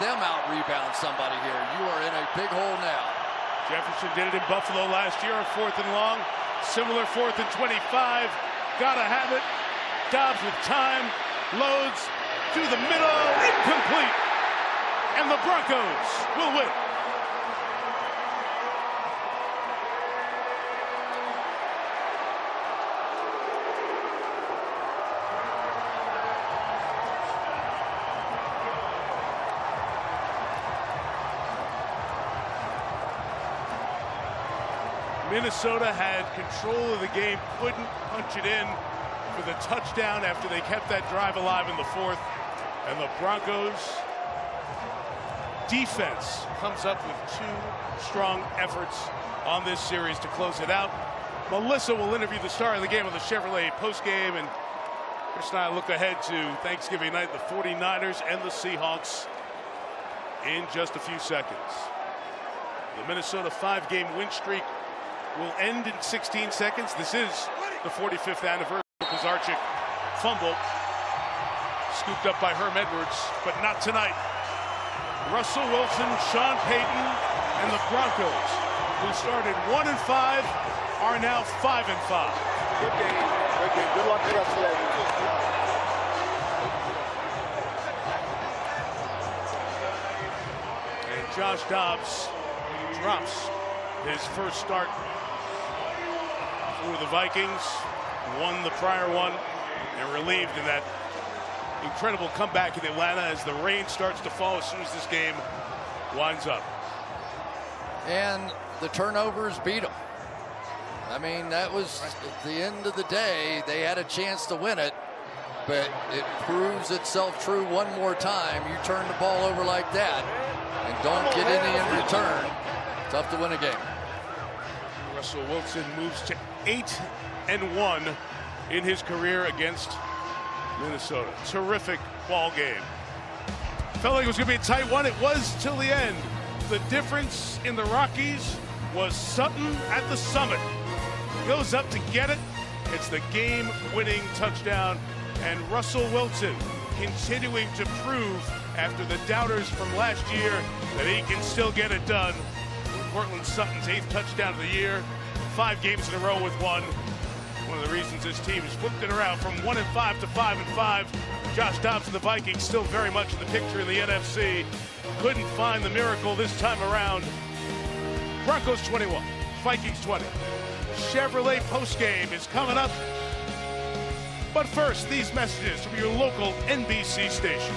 them out rebound somebody here. You are in a big hole now. Jefferson did it in Buffalo last year, fourth and long. Similar fourth and 25. Gotta have it. Dobbs with time. Loads to the middle. Incomplete. And the Broncos will win. Minnesota had control of the game, couldn't punch it in for the touchdown after they kept that drive alive in the fourth. And the Broncos defense comes up with two strong efforts on this series to close it out. Melissa will interview the star of the game on the Chevrolet postgame, and Chris and I look ahead to Thanksgiving night, the 49ers and the Seahawks in just a few seconds. The Minnesota five-game win streak will end in 16 seconds. This is the 45th anniversary. Pisarcik fumble. Scooped up by Herm Edwards, but not tonight. Russell Wilson, Sean Payton, and the Broncos, who started one and five, are now five and five. Good game. Good game. Good luck of that. And Josh Dobbs drops his first start for the Vikings. Won the prior one and relieved in that incredible comeback in Atlanta as the rain starts to fall as soon as this game winds up. And the turnovers beat them. I mean, that was at the end of the day, they had a chance to win it, but it proves itself true one more time. You turn the ball over like that and don't get any in return, tough to win a game. Russell Wilson moves to eight and one in his career against Minnesota. Terrific ball game. Felt like it was going to be a tight one. It was till the end. The difference in the Rockies was Sutton at the summit. Goes up to get it. It's the game-winning touchdown. And Russell Wilson continuing to prove after the doubters from last year that he can still get it done. Courtland Sutton's eighth touchdown of the year. Five games in a row with one. One of the reasons this team has flipped it around from one and five to five and five. Josh Dobbs and the Vikings still very much in the picture in the NFC. Couldn't find the miracle this time around. Broncos 21, Vikings 20. Chevrolet postgame is coming up. But first, these messages from your local NBC station.